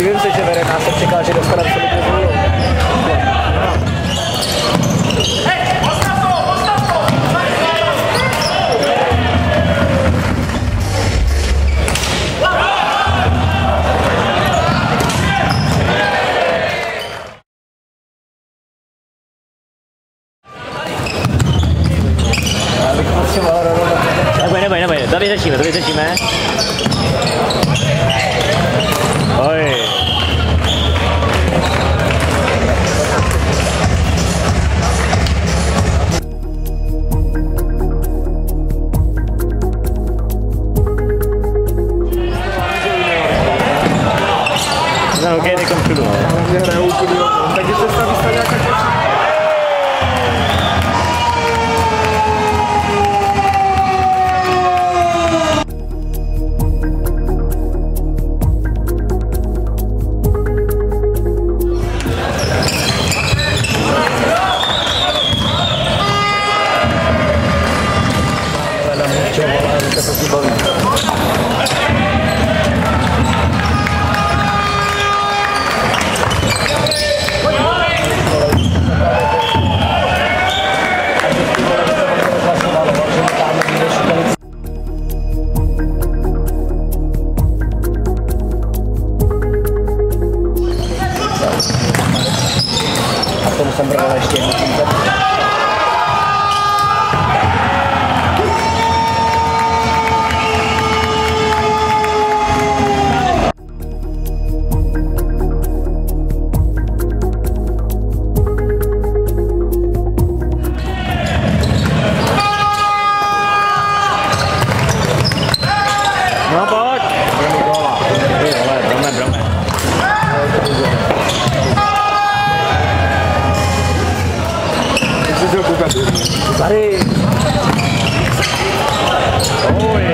divím se, že vede nás se překáže dostat absolutně zůru. Dobrý, řešíme, dobrý. Кстати, Aê! Oi!